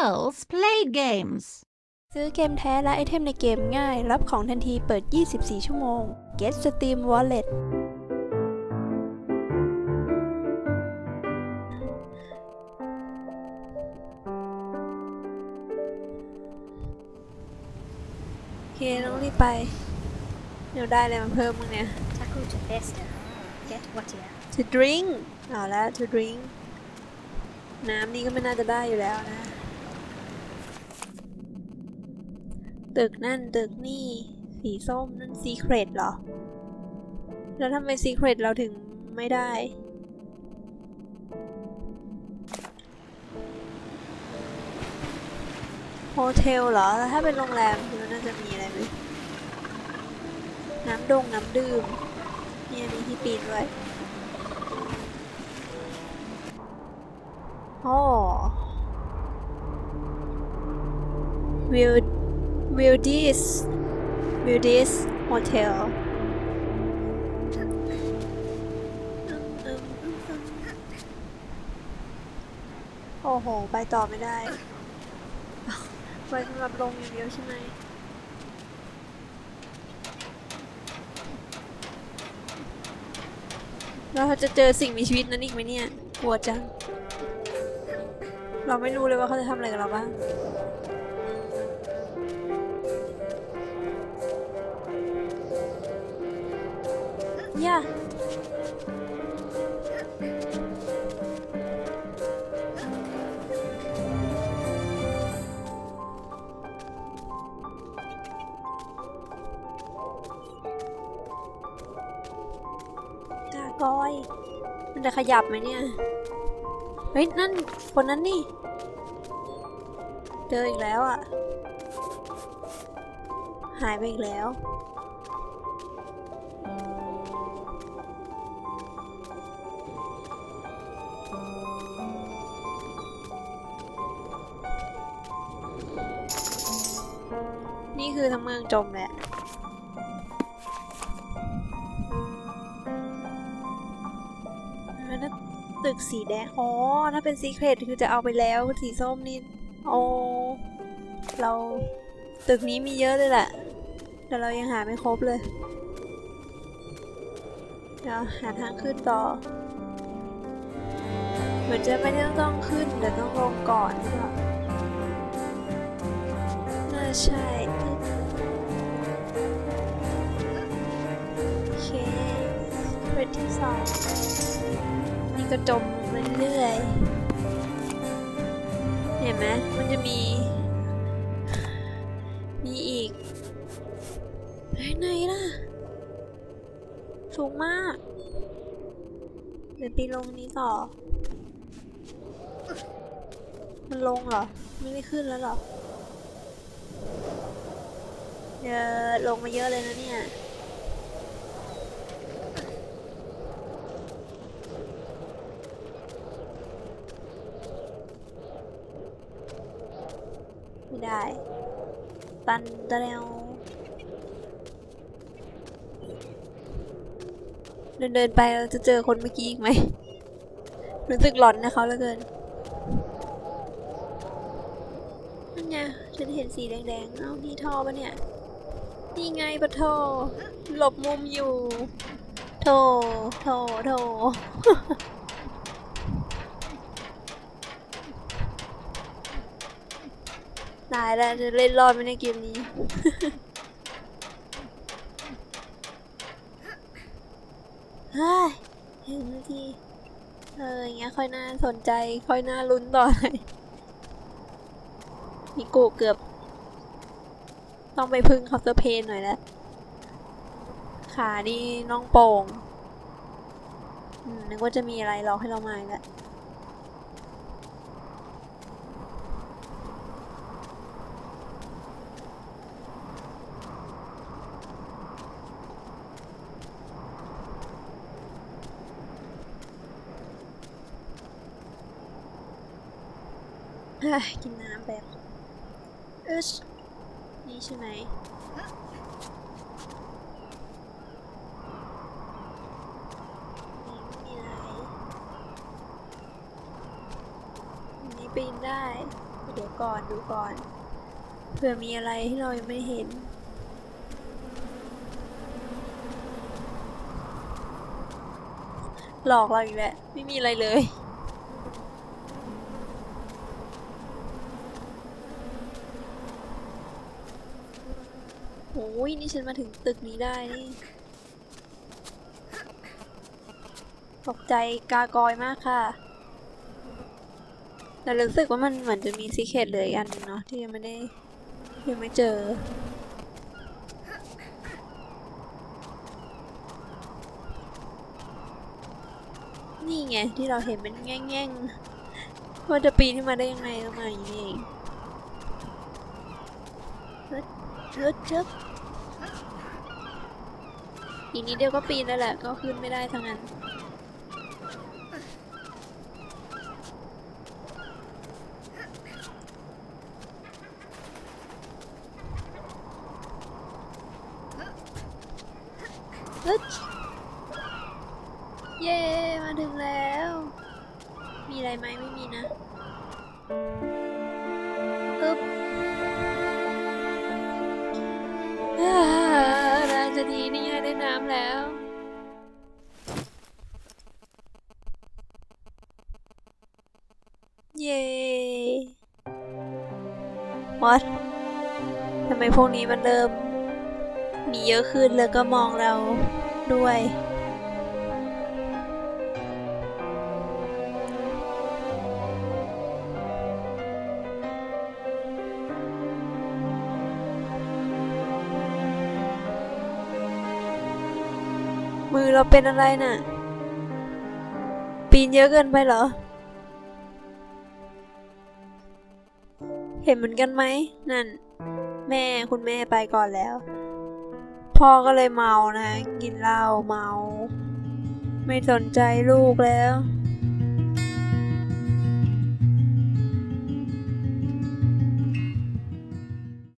girls played games. ซื้อเกมแท้และไอเทมในเกมง่าย รับของทันทีเปิด 24 ชั่วโมง Get Steam Wallet โอเคต้องรีบไป เดี๋ยวได้อะไรมาเพิ่มมึงเนี่ย Tackle to Vesta. Get what you have. to drink เอาแล้ว to drink น้ำนี่ก็ไม่น่าจะได้อยู่แล้วนะ ตึกนั่นตึกนี่ สีส้มนั่น secret เหรอ แล้วทำไม secret เราถึงไม่ได้โฮเทลเหรอ แล้วถ้าเป็นโรงแรมคือมันน่าจะมีอะไรไหมน้ำดงน้ำดื่มเนี่ยมีที่ปีนด้วยโอ้วิว will will this will this hotel โอ้โห ไปต่อไม่ได้ ไปสำหรับลงอย่างเดียวใช่ไหมแล้วเราจะเจอสิ่งมีชีวิตนั้นอีกไหมเนี่ย กลัวจัง เราไม่รู้เลยว่าเขาจะทำอะไรกับเราบ้าง ย่าตากอยมันจะขยับไหมเนี่ย เฮ้ย นั่น คนนั้นนี่ เจออีกแล้วอะ หายไปอีกแล้ว นี่คือทั้งเมืองจมแหละอันนั้นตึกสีแดง อ๋อ ถ้าเป็นซีเครตคือจะเอาไปแล้ว สีส้มนี่ โอ้ เราตึกนี้มีเยอะเลยแหละ แต่เรายังหาไม่ครบเลย เดี๋ยวหาทางขึ้นต่อ เหมือนจะไม่ได้ต้องขึ้นแต่ต้องลงก่อนหรือเปล่าน่าใช่ สองนี่ก็จมลงเรื่อย เห็นไหมมันจะมี มีอีกไหนไหนล่ะ สูงมากเดี๋ยวไปลงนี้ต่อ มันลงเหรอ ไม่ได้ขึ้นแล้วเหรอ เดี๋ยวลงมาเยอะเลยนะเนี่ย ได้ตันตะแนวเดินเดินไปเราจะเจอคนเมื่อกี้อีกไหมรู้สึกหลอนนะเขาเหลือเกินนั่นไงฉันเห็นสีแดงๆ เอ้านี่ท่อปะเนี่ย นี่ไงปะโทหลบมุมอยู่ โทโทโท ตายแล้วจะเล่นรอดไหมในเกมนี้ เฮ้ยถึงนาทีเอออย่างเงี้ยค่อยน่าสนใจ ค่อยน่าลุ้นต่อเลยมิโกะเกือบ ต้องไปพึ่งคอฟเตอร์เพนหน่อยแล้ว ขานี่น้องโป่งอืมนึกว่าจะมีอะไรรอให้เรามาอีกแล้ว กินน้ำแบบเอชนี่ใช่ไหมนี่ไม่มีอะไรนนี้ปีนได้ เดี๋ยวก่อนดูก่อน เผื่อมีอะไรที่เรายังไม่เห็นหลอกเราอีกแล้วไม่มีอะไรเลย โอ้ยนี่ฉันมาถึงตึกนี้ได้นี่ ตกใจกากอยมากค่ะแต่รู้สึกว่ามันเหมือนจะมีซีเคตเหลืออีกอันหนึงเนาะที่ยังไม่ได้ ยังไม่เจอ นี่ไงที่เราเห็นเป็นแง่งๆว่าจะปีนขึ้นมาได้ยังไงก็มาอย่างนี้เอง เฮ้ยเฮ้ยเฮ้ยอีกนิดเดียวก็ปีนแล้วแหละก็ขึ้นไม่ได้ทั้งนั้น เย้ มาถึงแล้ว มีอะไรไหมไม่มีนะอึ๊บ แล้ว เย้วัดทำไมพวกนี้มันเริ่ม มีเยอะขึ้นแล้วก็มองเราด้วย มือเราเป็นอะไรน่ะ ปีนเยอะเกินไปเหรอ เห็นเหมือนกันไหม นั่น แม่คุณแม่ไปก่อนแล้ว พ่อก็เลยเมานะ กินเหล้าเมา ไม่สนใจลูกแล้ว